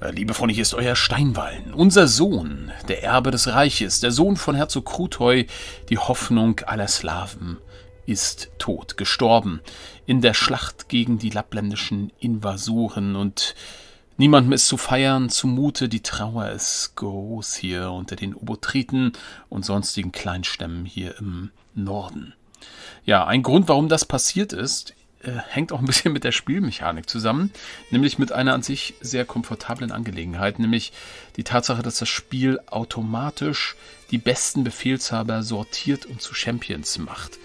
Äh, liebe Freunde, hier ist euer Steinwallen, unser Sohn, der Erbe des Reiches, der Sohn von Herzog Krutoy, die Hoffnung aller Slawen, ist tot, gestorben in der Schlacht gegen die lappländischen Invasoren und niemandem ist zu feiern zumute, die Trauer ist groß hier unter den Obotriten und sonstigen Kleinstämmen hier im Norden. Ja, ein Grund, warum das passiert ist, äh, hängt auch ein bisschen mit der Spielmechanik zusammen, nämlich mit einer an sich sehr komfortablen Angelegenheit, nämlich die Tatsache, dass das Spiel automatisch die besten Befehlshaber sortiert und zu Champions macht.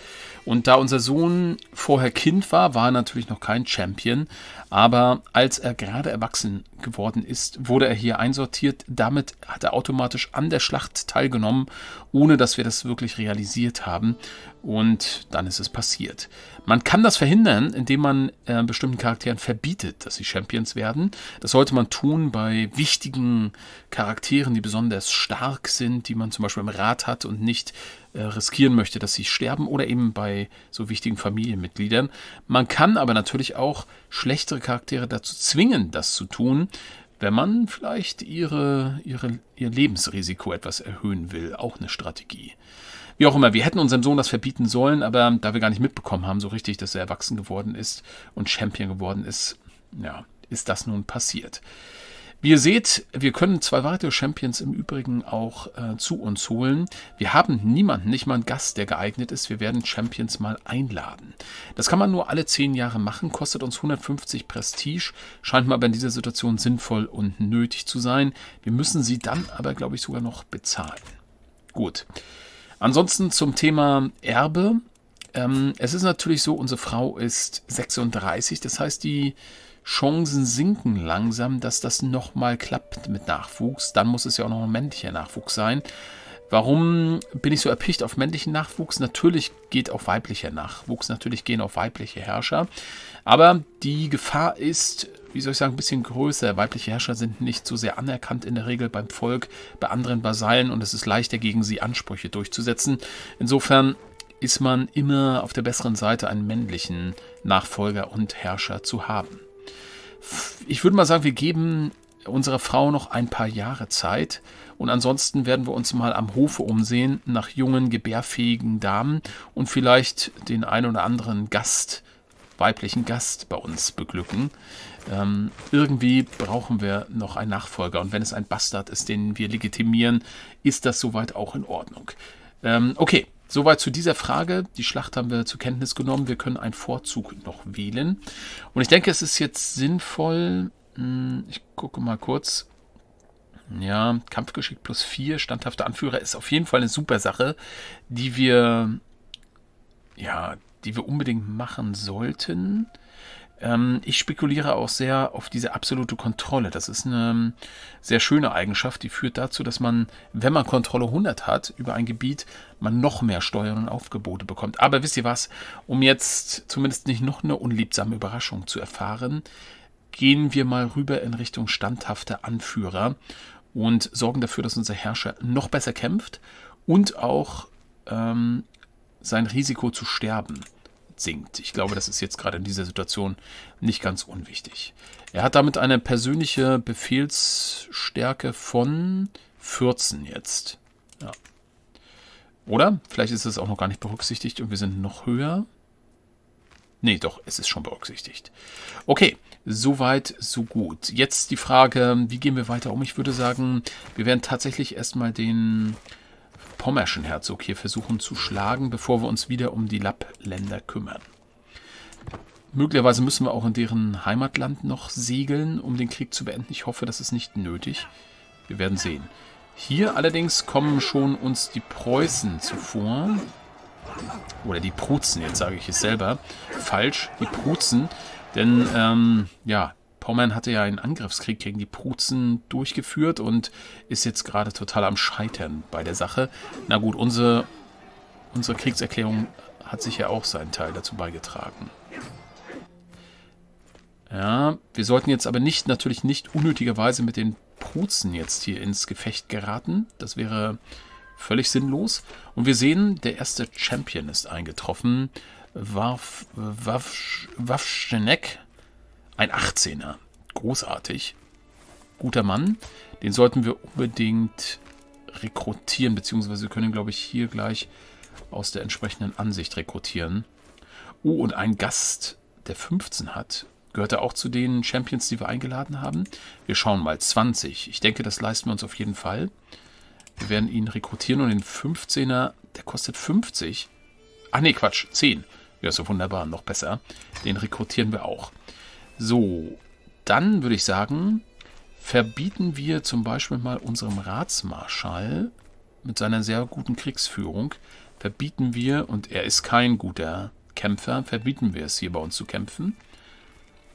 Und da unser Sohn vorher Kind war, war er natürlich noch kein Champion. Aber als er gerade erwachsen geworden ist, wurde er hier einsortiert. Damit hat er automatisch an der Schlacht teilgenommen, ohne dass wir das wirklich realisiert haben. Und dann ist es passiert. Man kann das verhindern, indem man äh, bestimmten Charakteren verbietet, dass sie Champions werden. Das sollte man tun bei wichtigen Charakteren, die besonders stark sind, die man zum Beispiel im Rat hat und nicht äh, riskieren möchte, dass sie sterben oder eben bei so wichtigen Familienmitgliedern. Man kann aber natürlich auch schlechtere Charaktere dazu zwingen, das zu tun, wenn man vielleicht ihre, ihre, ihr Lebensrisiko etwas erhöhen will. Auch eine Strategie. Wie auch immer, wir hätten unserem Sohn das verbieten sollen, aber da wir gar nicht mitbekommen haben so richtig, dass er erwachsen geworden ist und Champion geworden ist, ja, ist das nun passiert. Wie ihr seht, wir können zwei weitere Champions im Übrigen auch äh, zu uns holen. Wir haben niemanden, nicht mal einen Gast, der geeignet ist. Wir werden Champions mal einladen. Das kann man nur alle zehn Jahre machen, kostet uns 150 Prestige, scheint aber in dieser Situation sinnvoll und nötig zu sein. Wir müssen sie dann aber, glaube ich, sogar noch bezahlen. Gut. Ansonsten zum Thema Erbe. Ähm, es ist natürlich so, unsere Frau ist 36, das heißt, die Chancen sinken langsam, dass das nochmal klappt mit Nachwuchs. Dann muss es ja auch noch ein männlicher Nachwuchs sein. Warum bin ich so erpicht auf männlichen Nachwuchs? Natürlich geht auch weiblicher Nachwuchs, natürlich gehen auch weibliche Herrscher. Aber die Gefahr ist, wie soll ich sagen, ein bisschen größer. Weibliche Herrscher sind nicht so sehr anerkannt in der Regel beim Volk, bei anderen Vasallen und es ist leichter gegen sie Ansprüche durchzusetzen. Insofern ist man immer auf der besseren Seite, einen männlichen Nachfolger und Herrscher zu haben ich würde mal sagen, wir geben unserer Frau noch ein paar Jahre Zeit. Und ansonsten werden wir uns mal am Hofe umsehen nach jungen, gebärfähigen Damen und vielleicht den ein oder anderen Gast, weiblichen Gast bei uns beglücken. Ähm, irgendwie brauchen wir noch einen Nachfolger. Und wenn es ein Bastard ist, den wir legitimieren, ist das soweit auch in Ordnung. Ähm, okay, Soweit zu dieser Frage. Die Schlacht haben wir zur Kenntnis genommen. Wir können einen Vorzug noch wählen. Und ich denke, es ist jetzt sinnvoll. Hm, ich gucke mal kurz. Ja, Kampfgeschick plus 4, standhafter Anführer ist auf jeden Fall eine super Sache, die wir, ja, die wir unbedingt machen sollten. Ähm, ich spekuliere auch sehr auf diese absolute Kontrolle. Das ist eine ähm, sehr schöne Eigenschaft, die führt dazu, dass man, wenn man Kontrolle 100 hat über ein Gebiet, man noch mehr Steuern und Aufgebote bekommt. Aber wisst ihr was, um jetzt zumindest nicht noch eine unliebsame Überraschung zu erfahren, gehen wir mal rüber in Richtung standhafter Anführer und sorgen dafür, dass unser Herrscher noch besser kämpft und auch ähm, sein Risiko zu sterben sinkt. Ich glaube, das ist jetzt gerade in dieser Situation nicht ganz unwichtig. Er hat damit eine persönliche Befehlsstärke von 14 jetzt. Ja. Oder? Vielleicht ist es auch noch gar nicht berücksichtigt und wir sind noch höher. Nee, doch, es ist schon berücksichtigt. Okay, soweit, so gut. Jetzt die Frage, wie gehen wir weiter um? Ich würde sagen, wir werden tatsächlich erstmal den pommerschen Herzog hier versuchen zu schlagen, bevor wir uns wieder um die Lappländer kümmern. Möglicherweise müssen wir auch in deren Heimatland noch segeln, um den Krieg zu beenden. Ich hoffe, das ist nicht nötig. Wir werden sehen. Hier allerdings kommen schon uns die Preußen zuvor. Oder die Prutzen, jetzt sage ich es selber. Falsch, die Prutzen. Denn, ähm, ja, Pommern hatte ja einen Angriffskrieg gegen die Prutzen durchgeführt und ist jetzt gerade total am Scheitern bei der Sache. Na gut, unsere, unsere Kriegserklärung hat sich ja auch seinen Teil dazu beigetragen. Ja, wir sollten jetzt aber nicht, natürlich nicht unnötigerweise mit den Prutzen jetzt hier ins Gefecht geraten. Das wäre völlig sinnlos. Und wir sehen, der erste Champion ist eingetroffen. Wafschenek ein 18er. Großartig. guter Mann. Den sollten wir unbedingt rekrutieren, beziehungsweise wir können, glaube ich, hier gleich aus der entsprechenden Ansicht rekrutieren. Oh, und ein Gast, der 15 hat, gehört er auch zu den Champions, die wir eingeladen haben. Wir schauen mal, 20. Ich denke, das leisten wir uns auf jeden Fall. Wir werden ihn rekrutieren und den 15er, der kostet 50. Ach nee, Quatsch, 10. Ja, so wunderbar, noch besser. Den rekrutieren wir auch. So, dann würde ich sagen, verbieten wir zum Beispiel mal unserem Ratsmarschall mit seiner sehr guten Kriegsführung, verbieten wir, und er ist kein guter Kämpfer, verbieten wir es hier bei uns zu kämpfen.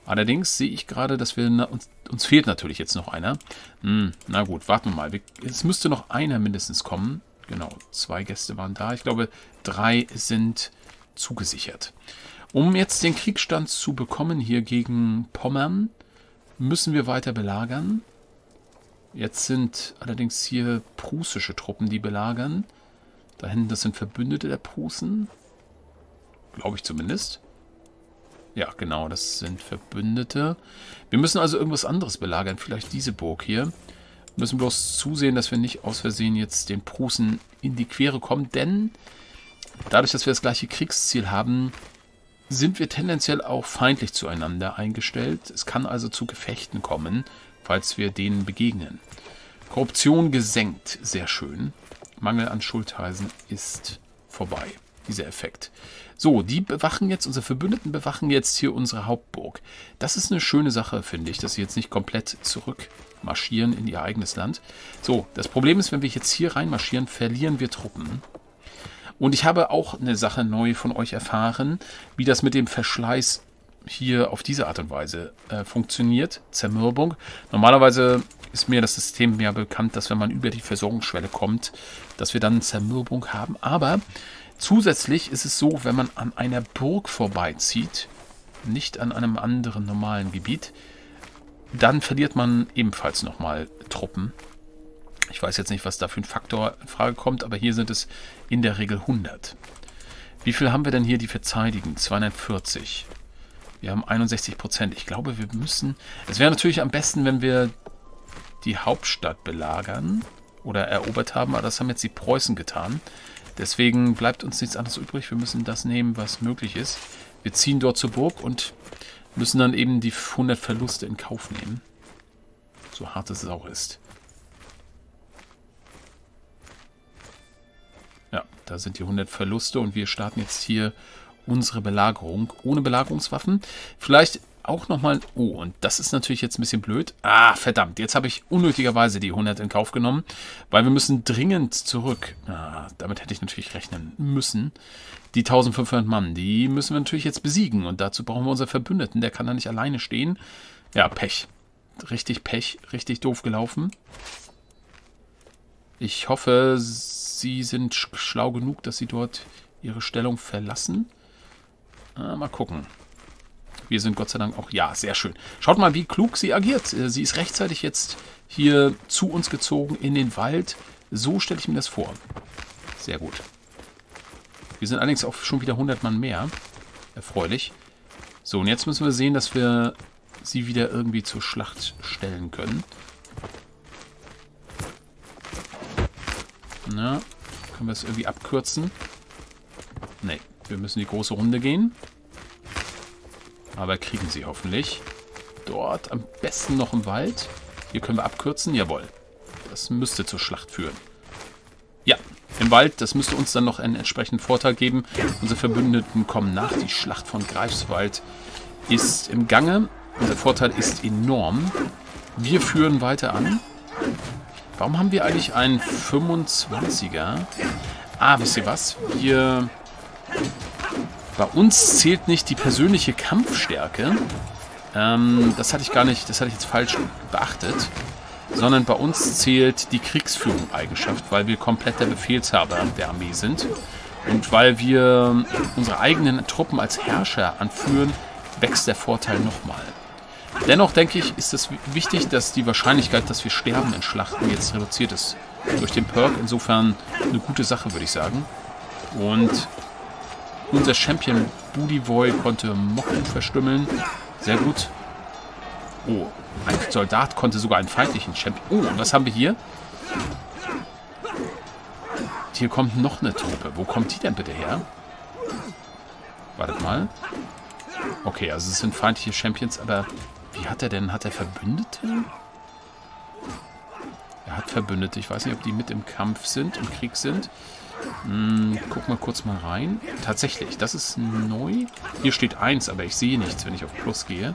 Allerdings sehe ich gerade, dass wir, na, uns, uns fehlt natürlich jetzt noch einer. Hm, na gut, warten wir mal. Wir, es müsste noch einer mindestens kommen. Genau, zwei Gäste waren da. Ich glaube, drei sind zugesichert. Um jetzt den Kriegsstand zu bekommen hier gegen Pommern, müssen wir weiter belagern. Jetzt sind allerdings hier prussische Truppen, die belagern. Da hinten, das sind Verbündete der Prußen. Glaube ich zumindest. Ja, genau, das sind Verbündete. Wir müssen also irgendwas anderes belagern. Vielleicht diese Burg hier. Wir müssen bloß zusehen, dass wir nicht aus Versehen jetzt den Prußen in die Quere kommen. Denn dadurch, dass wir das gleiche Kriegsziel haben, sind wir tendenziell auch feindlich zueinander eingestellt. Es kann also zu Gefechten kommen, falls wir denen begegnen. Korruption gesenkt, sehr schön. Mangel an Schultheißen ist vorbei, dieser Effekt. So, die bewachen jetzt, unsere Verbündeten bewachen jetzt hier unsere Hauptburg. Das ist eine schöne Sache, finde ich, dass sie jetzt nicht komplett zurückmarschieren in ihr eigenes Land. So, das Problem ist, wenn wir jetzt hier reinmarschieren, verlieren wir Truppen. Und ich habe auch eine Sache neu von euch erfahren, wie das mit dem Verschleiß hier auf diese Art und Weise äh, funktioniert. Zermürbung. Normalerweise ist mir das System mehr bekannt, dass wenn man über die Versorgungsschwelle kommt, dass wir dann Zermürbung haben. Aber zusätzlich ist es so, wenn man an einer Burg vorbeizieht, nicht an einem anderen normalen Gebiet, dann verliert man ebenfalls nochmal Truppen. Ich weiß jetzt nicht, was da für ein Faktor in Frage kommt, aber hier sind es in der Regel 100. Wie viel haben wir denn hier, die verteidigen? 240. Wir haben 61 Prozent. Ich glaube, wir müssen... Es wäre natürlich am besten, wenn wir die Hauptstadt belagern oder erobert haben, aber das haben jetzt die Preußen getan. Deswegen bleibt uns nichts anderes übrig. Wir müssen das nehmen, was möglich ist. Wir ziehen dort zur Burg und müssen dann eben die 100 Verluste in Kauf nehmen. So hart es auch ist. Sind die 100 Verluste und wir starten jetzt hier unsere Belagerung ohne Belagerungswaffen. Vielleicht auch nochmal... Oh, und das ist natürlich jetzt ein bisschen blöd. Ah, verdammt, jetzt habe ich unnötigerweise die 100 in Kauf genommen, weil wir müssen dringend zurück. Ah, damit hätte ich natürlich rechnen müssen. Die 1500 Mann, die müssen wir natürlich jetzt besiegen und dazu brauchen wir unseren Verbündeten. Der kann da nicht alleine stehen. Ja, Pech. Richtig Pech, richtig doof gelaufen. Ich hoffe, sie sind schlau genug, dass sie dort ihre Stellung verlassen. Ah, mal gucken. Wir sind Gott sei Dank auch... Ja, sehr schön. Schaut mal, wie klug sie agiert. Äh, sie ist rechtzeitig jetzt hier zu uns gezogen in den Wald. So stelle ich mir das vor. Sehr gut. Wir sind allerdings auch schon wieder 100 Mann mehr. Erfreulich. So, und jetzt müssen wir sehen, dass wir sie wieder irgendwie zur Schlacht stellen können. Na, können wir es irgendwie abkürzen? Nee, wir müssen die große Runde gehen. Aber kriegen sie hoffentlich. Dort am besten noch im Wald. Hier können wir abkürzen. Jawohl. Das müsste zur Schlacht führen. Ja, im Wald. Das müsste uns dann noch einen entsprechenden Vorteil geben. Unsere Verbündeten kommen nach. Die Schlacht von Greifswald ist im Gange. Unser Vorteil ist enorm. Wir führen weiter an. Warum haben wir eigentlich einen 25er? Ah, wisst ihr was? Wir bei uns zählt nicht die persönliche Kampfstärke. Ähm, das hatte ich gar nicht, das hatte ich jetzt falsch beachtet. Sondern bei uns zählt die Kriegsführung-Eigenschaft, weil wir komplett der Befehlshaber der Armee sind. Und weil wir unsere eigenen Truppen als Herrscher anführen, wächst der Vorteil nochmal. Dennoch denke ich, ist es wichtig, dass die Wahrscheinlichkeit, dass wir sterben in Schlachten, jetzt reduziert ist. Durch den Perk. Insofern eine gute Sache, würde ich sagen. Und unser Champion Boy konnte Mocken verstümmeln. Sehr gut. Oh, Ein Soldat konnte sogar einen feindlichen Champion... Oh, und was haben wir hier? Hier kommt noch eine Truppe. Wo kommt die denn bitte her? Wartet mal. Okay, also es sind feindliche Champions, aber wie hat er denn? Hat er Verbündete? Er hat Verbündete. Ich weiß nicht, ob die mit im Kampf sind, im Krieg sind. Hm, guck mal kurz mal rein. Tatsächlich, das ist neu. Hier steht 1, aber ich sehe nichts, wenn ich auf Plus gehe.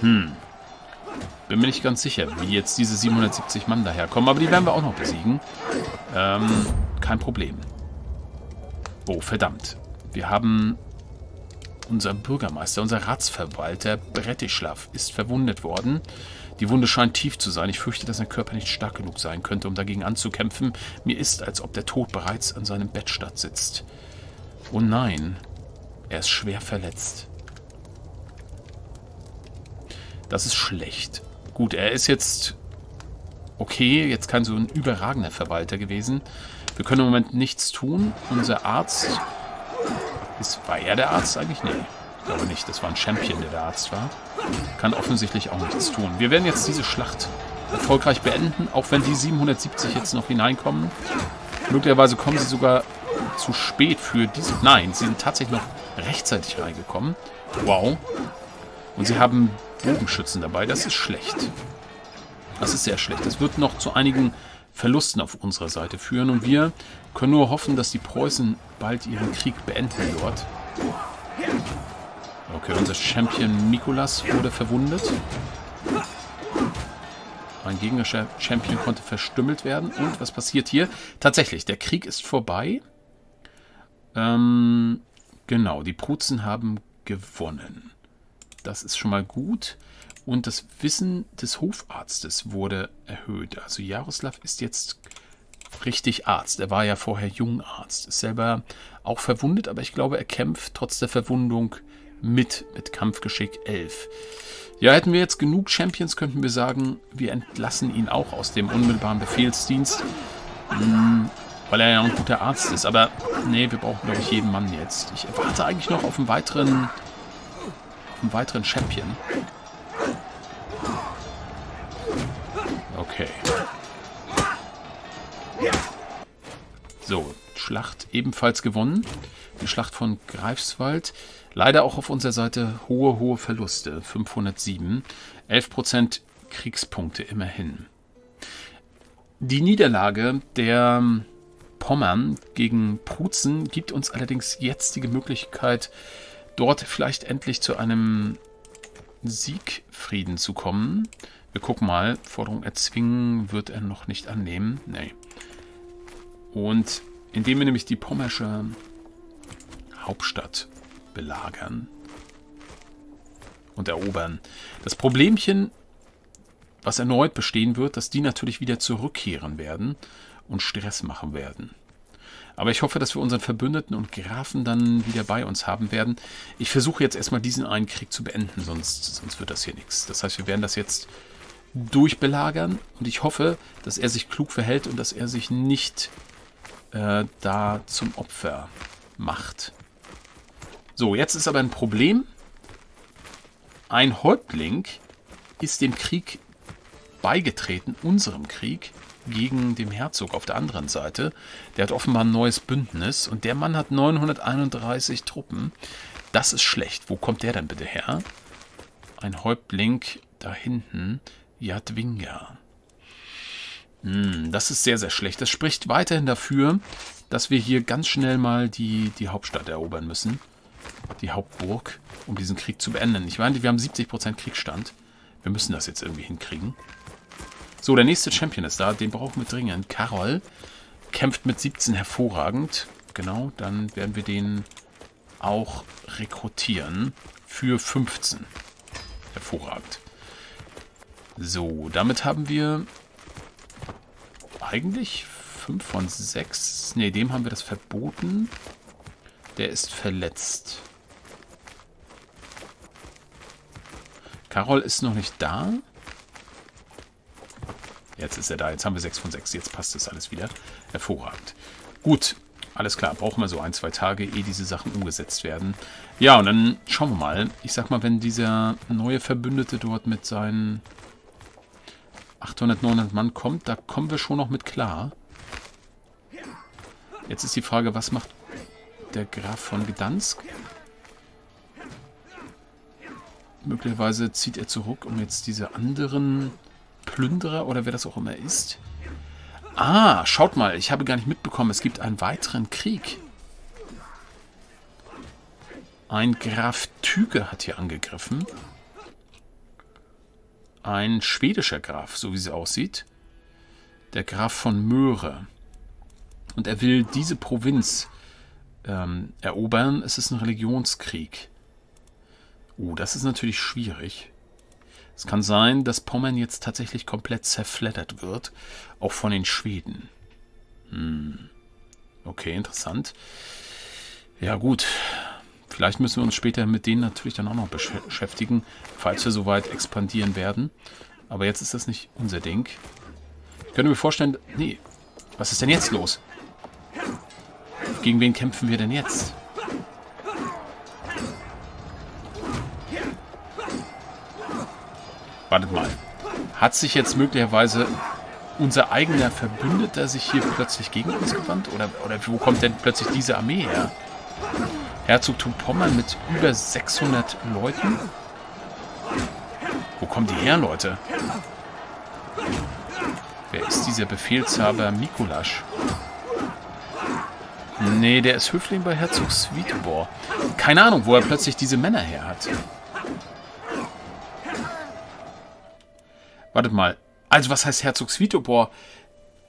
Hm. Bin mir nicht ganz sicher, wie jetzt diese 770 Mann daherkommen. Aber die werden wir auch noch besiegen. Ähm, kein Problem. Oh, verdammt. Wir haben unser Bürgermeister, unser Ratsverwalter Bretislav ist verwundet worden. Die Wunde scheint tief zu sein. Ich fürchte, dass sein Körper nicht stark genug sein könnte, um dagegen anzukämpfen. Mir ist, als ob der Tod bereits an seinem Bett statt sitzt. Oh nein, er ist schwer verletzt. Das ist schlecht. Gut, er ist jetzt okay, jetzt kein so ein überragender Verwalter gewesen. Wir können im Moment nichts tun. Unser Arzt... Ist, war er der Arzt eigentlich? Nee, ich glaube nicht. Das war ein Champion, der der Arzt war. Kann offensichtlich auch nichts tun. Wir werden jetzt diese Schlacht erfolgreich beenden, auch wenn die 770 jetzt noch hineinkommen. Möglicherweise kommen sie sogar zu spät für diese... Nein, sie sind tatsächlich noch rechtzeitig reingekommen. Wow. Und sie haben Bogenschützen dabei. Das ist schlecht. Das ist sehr schlecht. Das wird noch zu einigen Verlusten auf unserer Seite führen. Und wir können nur hoffen, dass die Preußen bald ihren Krieg beenden dort. Okay, unser Champion Mikolas wurde verwundet. Ein gegnerischer Champion konnte verstümmelt werden. Und was passiert hier? Tatsächlich, der Krieg ist vorbei. Ähm, genau, die Prutzen haben gewonnen. Das ist schon mal gut. Und das Wissen des Hofarztes wurde erhöht. Also Jaroslav ist jetzt richtig Arzt. Er war ja vorher Jungarzt. Ist selber auch verwundet, aber ich glaube, er kämpft trotz der Verwundung mit, mit Kampfgeschick 11. Ja, hätten wir jetzt genug Champions, könnten wir sagen, wir entlassen ihn auch aus dem unmittelbaren Befehlsdienst, hm, weil er ja ein guter Arzt ist. Aber nee, wir brauchen, glaube ich, jeden Mann jetzt. Ich erwarte eigentlich noch auf einen weiteren, auf einen weiteren Champion. Okay. So, Schlacht ebenfalls gewonnen. Die Schlacht von Greifswald. Leider auch auf unserer Seite hohe, hohe Verluste. 507. 11% Kriegspunkte immerhin. Die Niederlage der Pommern gegen Prutzen gibt uns allerdings jetzt die Möglichkeit, dort vielleicht endlich zu einem Siegfrieden zu kommen. Wir gucken mal. Forderung erzwingen wird er noch nicht annehmen. Nee. Und indem wir nämlich die pommersche Hauptstadt belagern und erobern. Das Problemchen, was erneut bestehen wird, dass die natürlich wieder zurückkehren werden und Stress machen werden. Aber ich hoffe, dass wir unseren Verbündeten und Grafen dann wieder bei uns haben werden. Ich versuche jetzt erstmal diesen einen Krieg zu beenden, sonst, sonst wird das hier nichts. Das heißt, wir werden das jetzt durchbelagern und ich hoffe, dass er sich klug verhält und dass er sich nicht äh, da zum Opfer macht. So, jetzt ist aber ein Problem. Ein Häuptling ist dem Krieg beigetreten, unserem Krieg, gegen den Herzog auf der anderen Seite. Der hat offenbar ein neues Bündnis und der Mann hat 931 Truppen. Das ist schlecht. Wo kommt der denn bitte her? Ein Häuptling da hinten. Jadwinga. Hm, das ist sehr, sehr schlecht. Das spricht weiterhin dafür, dass wir hier ganz schnell mal die, die Hauptstadt erobern müssen. Die Hauptburg, um diesen Krieg zu beenden. Ich meine, wir haben 70% Kriegsstand. Wir müssen das jetzt irgendwie hinkriegen. So, der nächste Champion ist da. Den brauchen wir dringend. Karol kämpft mit 17 hervorragend. Genau, dann werden wir den auch rekrutieren für 15. Hervorragend. So, damit haben wir eigentlich 5 von 6. Ne, dem haben wir das verboten. Der ist verletzt. Carol ist noch nicht da. Jetzt ist er da. Jetzt haben wir 6 von 6. Jetzt passt das alles wieder. Hervorragend. Gut. Alles klar, brauchen wir so ein, zwei Tage, ehe diese Sachen umgesetzt werden. Ja, und dann schauen wir mal. Ich sag mal, wenn dieser neue Verbündete dort mit seinen 800, 900 Mann kommt, da kommen wir schon noch mit klar. Jetzt ist die Frage, was macht der Graf von Gdansk? Möglicherweise zieht er zurück, um jetzt diese anderen Plünderer oder wer das auch immer ist. Ah, schaut mal, ich habe gar nicht mitbekommen, es gibt einen weiteren Krieg. Ein Graf Tüge hat hier angegriffen. Ein schwedischer Graf, so wie sie aussieht. Der Graf von Möhre. Und er will diese Provinz ähm, erobern. Es ist ein Religionskrieg. Oh, das ist natürlich schwierig. Es kann sein, dass Pommern jetzt tatsächlich komplett zerfleddert wird, auch von den Schweden. Hm. Okay, interessant. Ja gut, vielleicht müssen wir uns später mit denen natürlich dann auch noch beschäftigen, falls wir soweit expandieren werden. Aber jetzt ist das nicht unser Ding. Ich könnte mir vorstellen, nee, was ist denn jetzt los? Gegen wen kämpfen wir denn jetzt? Wartet mal. Hat sich jetzt möglicherweise unser eigener Verbündeter sich hier plötzlich gegen uns gewandt? Oder, oder wo kommt denn plötzlich diese Armee her? Herzogtum Pommern mit über 600 Leuten? Wo kommen die her, Leute? Wer ist dieser Befehlshaber Mikulasch? Nee, der ist Höfling bei Herzog Svitobor. Keine Ahnung, wo er plötzlich diese Männer her hat. Wartet mal. Also was heißt Herzog Svitopor?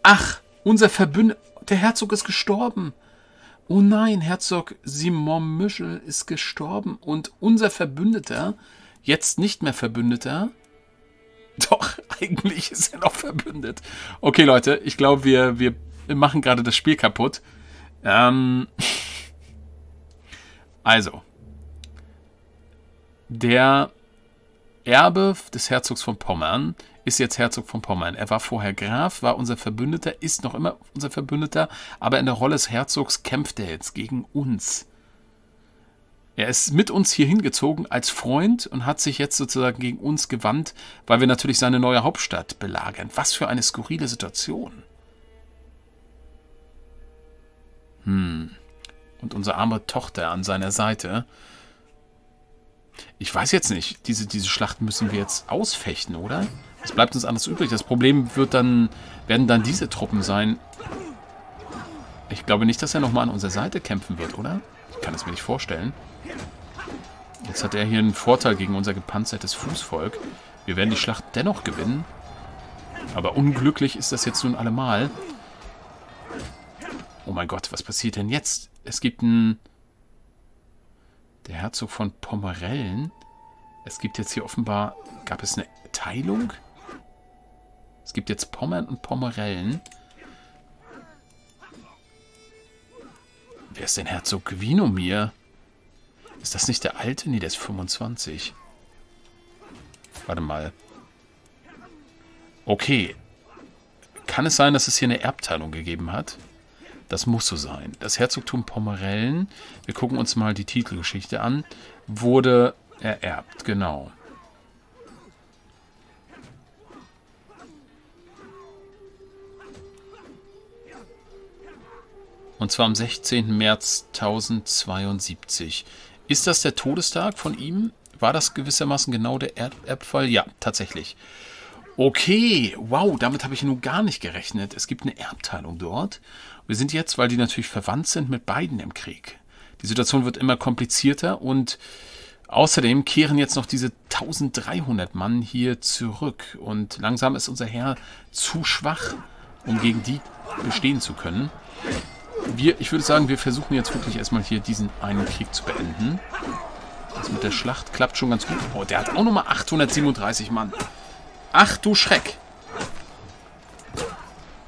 Ach, unser Verbündeter. Der Herzog ist gestorben. Oh nein, Herzog Simon Michel ist gestorben und unser Verbündeter, jetzt nicht mehr Verbündeter, doch, eigentlich ist er noch verbündet. Okay, Leute, ich glaube, wir, wir machen gerade das Spiel kaputt. Ähm, also, der Erbe des Herzogs von Pommern ist jetzt Herzog von Pommern. Er war vorher Graf, war unser Verbündeter, ist noch immer unser Verbündeter, aber in der Rolle des Herzogs kämpft er jetzt gegen uns. Er ist mit uns hier hingezogen als Freund und hat sich jetzt sozusagen gegen uns gewandt, weil wir natürlich seine neue Hauptstadt belagern. Was für eine skurrile Situation. Hm. Und unsere arme Tochter an seiner Seite. Ich weiß jetzt nicht, diese, diese Schlacht müssen wir jetzt ausfechten, oder? Was bleibt uns anders übrig? Das Problem wird dann, werden dann diese Truppen sein. Ich glaube nicht, dass er nochmal an unserer Seite kämpfen wird, oder? Ich kann es mir nicht vorstellen. Jetzt hat er hier einen Vorteil gegen unser gepanzertes Fußvolk. Wir werden die Schlacht dennoch gewinnen. Aber unglücklich ist das jetzt nun allemal. Oh mein Gott, was passiert denn jetzt? Es gibt einen... Der Herzog von Pomerellen. Es gibt jetzt hier offenbar... Gab es eine Teilung? Es gibt jetzt Pommern und Pomerellen. Wer ist denn Herzog Winomir? Ist das nicht der alte? Nee, der ist 25. Warte mal. Okay. Kann es sein, dass es hier eine Erbteilung gegeben hat? Das muss so sein. Das Herzogtum Pomerellen, wir gucken uns mal die Titelgeschichte an, wurde ererbt, genau. Und zwar am 16. März 1072. Ist das der Todestag von ihm? War das gewissermaßen genau der Erbfall? Ja, tatsächlich. Okay, wow, damit habe ich nun gar nicht gerechnet. Es gibt eine Erbteilung dort. Wir sind jetzt, weil die natürlich verwandt sind, mit beiden im Krieg. Die Situation wird immer komplizierter und außerdem kehren jetzt noch diese 1300 Mann hier zurück. Und langsam ist unser Herr zu schwach, um gegen die bestehen zu können wir, ich würde sagen, wir versuchen jetzt wirklich erstmal hier diesen einen Krieg zu beenden. Das mit der Schlacht klappt schon ganz gut. Oh, der hat auch nochmal 837 Mann. Ach du Schreck.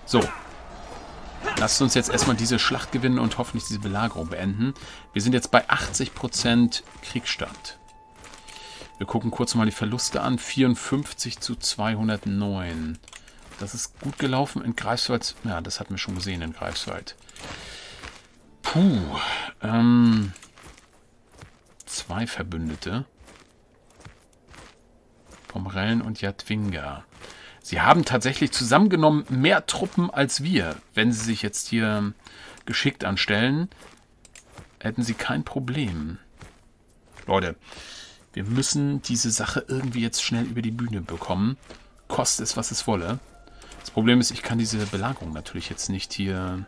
So. Lasst uns jetzt erstmal diese Schlacht gewinnen und hoffentlich diese Belagerung beenden. Wir sind jetzt bei 80% Kriegsstand. Wir gucken kurz mal die Verluste an. 54 zu 209. Das ist gut gelaufen in Greifswald. Ja, das hatten wir schon gesehen in Greifswald. Puh. Ähm, zwei Verbündete. Pomerellen und Jadwinga. Sie haben tatsächlich zusammengenommen mehr Truppen als wir. Wenn sie sich jetzt hier geschickt anstellen, hätten sie kein Problem. Leute, wir müssen diese Sache irgendwie jetzt schnell über die Bühne bekommen. Koste es, was es wolle. Das Problem ist, ich kann diese Belagerung natürlich jetzt nicht hier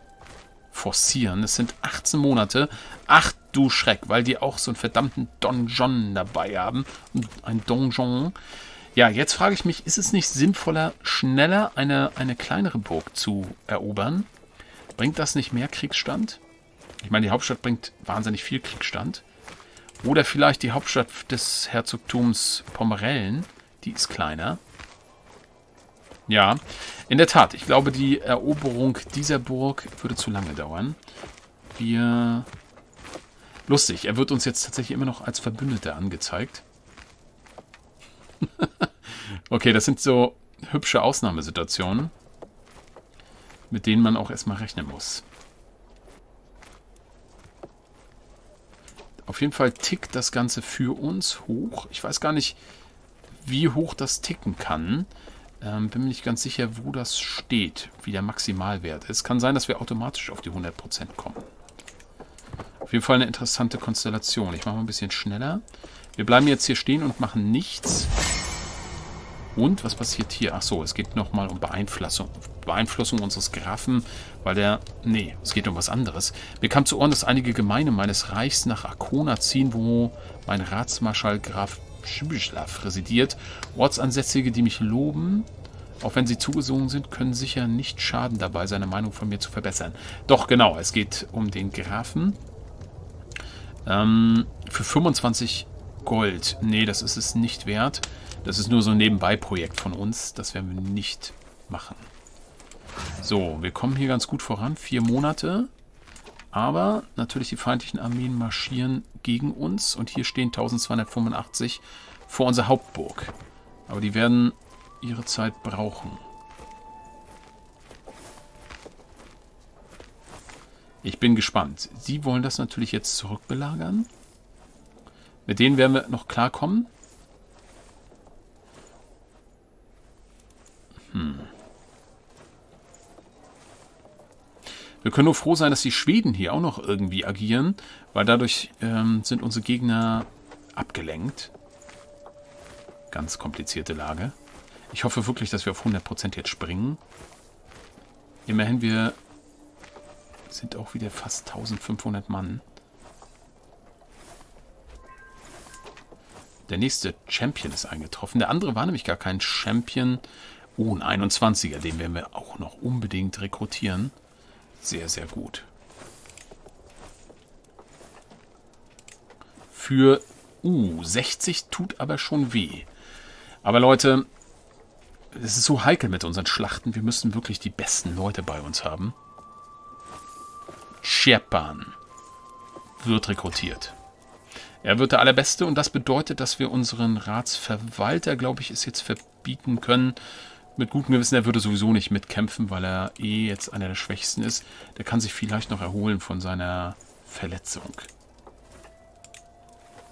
forcieren. Es sind 18 Monate. Ach du Schreck, weil die auch so einen verdammten Donjon dabei haben. Ein Donjon. Ja, jetzt frage ich mich, ist es nicht sinnvoller, schneller eine, eine kleinere Burg zu erobern? Bringt das nicht mehr Kriegsstand? Ich meine, die Hauptstadt bringt wahnsinnig viel Kriegsstand. Oder vielleicht die Hauptstadt des Herzogtums Pomerellen. Die ist kleiner. Ja, in der Tat. Ich glaube, die Eroberung dieser Burg würde zu lange dauern. Wir... Lustig, er wird uns jetzt tatsächlich immer noch als Verbündeter angezeigt. okay, das sind so hübsche Ausnahmesituationen, mit denen man auch erstmal rechnen muss. Auf jeden Fall tickt das Ganze für uns hoch. Ich weiß gar nicht, wie hoch das ticken kann. Ähm, bin mir nicht ganz sicher, wo das steht, wie der Maximalwert ist. Kann sein, dass wir automatisch auf die 100% kommen. Auf jeden Fall eine interessante Konstellation. Ich mache mal ein bisschen schneller. Wir bleiben jetzt hier stehen und machen nichts. Und was passiert hier? Ach so, es geht nochmal um Beeinflussung, Beeinflussung unseres Grafen, weil der... Nee, es geht um was anderes. Mir kam zu Ohren, dass einige Gemeinde meines Reichs nach Arkona ziehen, wo mein Ratsmarschall Graf Schibislav residiert. Ortsansässige, die mich loben, auch wenn sie zugesungen sind, können sicher nicht schaden dabei, seine Meinung von mir zu verbessern. Doch, genau, es geht um den Grafen. Ähm, für 25 Gold. Nee, das ist es nicht wert. Das ist nur so ein Nebenbei-Projekt von uns. Das werden wir nicht machen. So, wir kommen hier ganz gut voran. Vier Monate. Aber natürlich die feindlichen Armeen marschieren gegen uns. Und hier stehen 1285 vor unserer Hauptburg. Aber die werden ihre Zeit brauchen. Ich bin gespannt. Sie wollen das natürlich jetzt zurückbelagern. Mit denen werden wir noch klarkommen. Hm. Wir können nur froh sein, dass die Schweden hier auch noch irgendwie agieren, weil dadurch ähm, sind unsere Gegner abgelenkt. Ganz komplizierte Lage. Ich hoffe wirklich, dass wir auf 100% jetzt springen. Immerhin, wir sind auch wieder fast 1500 Mann. Der nächste Champion ist eingetroffen. Der andere war nämlich gar kein Champion. Oh, ein 21er. Den werden wir auch noch unbedingt rekrutieren. Sehr, sehr gut. Für... Uh, 60 tut aber schon weh. Aber Leute, es ist so heikel mit unseren Schlachten. Wir müssen wirklich die besten Leute bei uns haben. Sherpan wird rekrutiert. Er wird der Allerbeste und das bedeutet, dass wir unseren Ratsverwalter, glaube ich, es jetzt verbieten können. Mit gutem Gewissen, er würde sowieso nicht mitkämpfen, weil er eh jetzt einer der Schwächsten ist. Der kann sich vielleicht noch erholen von seiner Verletzung.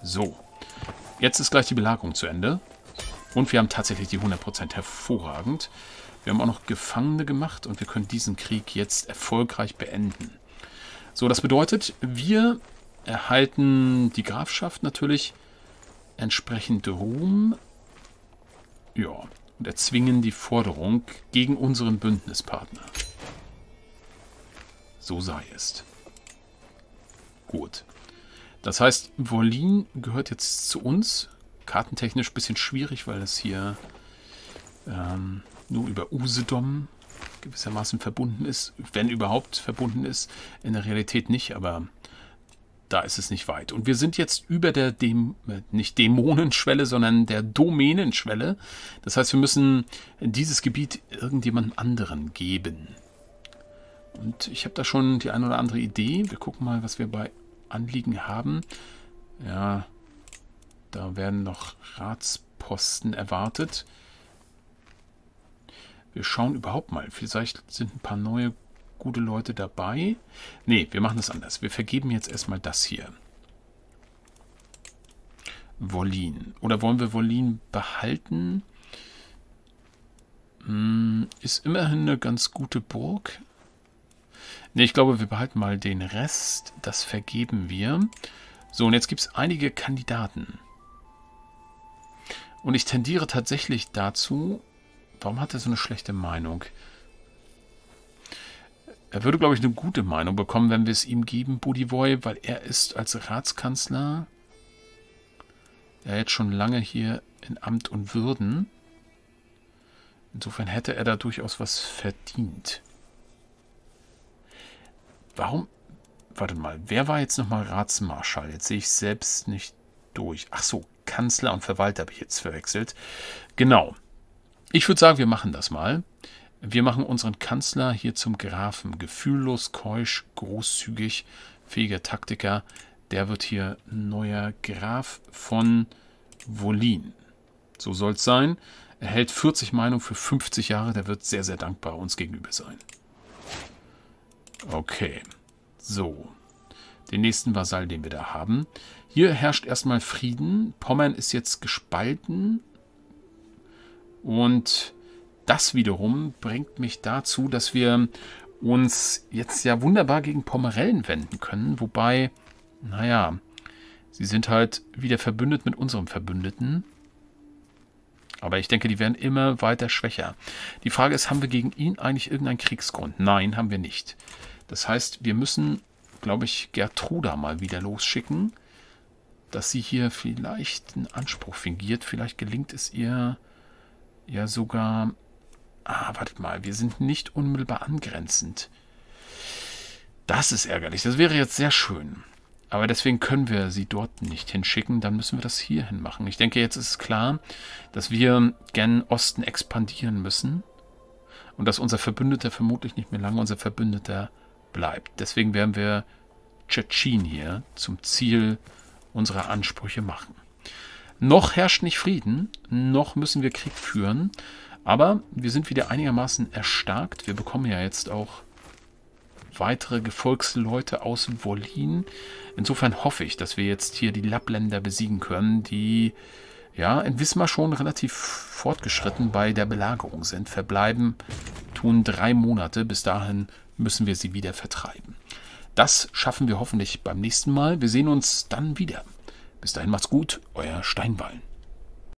So. Jetzt ist gleich die Belagerung zu Ende. Und wir haben tatsächlich die 100% hervorragend. Wir haben auch noch Gefangene gemacht und wir können diesen Krieg jetzt erfolgreich beenden. So, das bedeutet, wir erhalten die Grafschaft natürlich entsprechend Ruhm. Ja, und erzwingen die Forderung gegen unseren Bündnispartner. So sei es. Gut. Das heißt, Wolin gehört jetzt zu uns. Kartentechnisch ein bisschen schwierig, weil es hier ähm, nur über Usedom gewissermaßen verbunden ist. Wenn überhaupt verbunden ist. In der Realität nicht, aber da ist es nicht weit. Und wir sind jetzt über der Dem nicht Dämonenschwelle, sondern der Domänenschwelle. Das heißt, wir müssen dieses Gebiet irgendjemand anderen geben. Und ich habe da schon die eine oder andere Idee. Wir gucken mal, was wir bei Anliegen haben. Ja, da werden noch Ratsposten erwartet. Wir schauen überhaupt mal. Vielleicht sind ein paar neue gute Leute dabei. Ne, wir machen das anders. Wir vergeben jetzt erstmal das hier. Wollin. Oder wollen wir Wollin behalten? Hm, ist immerhin eine ganz gute Burg. Ne, ich glaube, wir behalten mal den Rest. Das vergeben wir. So, und jetzt gibt es einige Kandidaten. Und ich tendiere tatsächlich dazu... Warum hat er so eine schlechte Meinung? Er würde, glaube ich, eine gute Meinung bekommen, wenn wir es ihm geben, Budivoy, weil er ist als Ratskanzler ja jetzt schon lange hier in Amt und Würden. Insofern hätte er da durchaus was verdient. Warum? Warte mal, wer war jetzt nochmal Ratsmarschall? Jetzt sehe ich selbst nicht durch. Ach so, Kanzler und Verwalter habe ich jetzt verwechselt. Genau. Ich würde sagen, wir machen das mal. Wir machen unseren Kanzler hier zum Grafen. Gefühllos, keusch, großzügig, fähiger Taktiker. Der wird hier neuer Graf von Wolin. So soll es sein. Er hält 40 Meinungen für 50 Jahre. Der wird sehr, sehr dankbar uns gegenüber sein. Okay. So. Den nächsten Vasall, den wir da haben. Hier herrscht erstmal Frieden. Pommern ist jetzt gespalten. Und das wiederum bringt mich dazu, dass wir uns jetzt ja wunderbar gegen Pomerellen wenden können. Wobei, naja, sie sind halt wieder verbündet mit unserem Verbündeten. Aber ich denke, die werden immer weiter schwächer. Die Frage ist, haben wir gegen ihn eigentlich irgendeinen Kriegsgrund? Nein, haben wir nicht. Das heißt, wir müssen, glaube ich, Gertruda mal wieder losschicken, dass sie hier vielleicht einen Anspruch fingiert. Vielleicht gelingt es ihr ja sogar Ah, wartet mal, wir sind nicht unmittelbar angrenzend. Das ist ärgerlich. Das wäre jetzt sehr schön. Aber deswegen können wir sie dort nicht hinschicken. Dann müssen wir das hierhin machen. Ich denke, jetzt ist klar, dass wir gen Osten expandieren müssen. Und dass unser Verbündeter vermutlich nicht mehr lange unser Verbündeter bleibt. Deswegen werden wir Tschetschen hier zum Ziel unserer Ansprüche machen. Noch herrscht nicht Frieden, noch müssen wir Krieg führen. Aber wir sind wieder einigermaßen erstarkt. Wir bekommen ja jetzt auch weitere Gefolgsleute aus Wolin. Insofern hoffe ich, dass wir jetzt hier die Lappländer besiegen können, die ja in Wismar schon relativ fortgeschritten bei der Belagerung sind. Verbleiben tun drei Monate. Bis dahin müssen wir sie wieder vertreiben. Das schaffen wir hoffentlich beim nächsten Mal. Wir sehen uns dann wieder. Bis dahin macht's gut, euer Steinballen.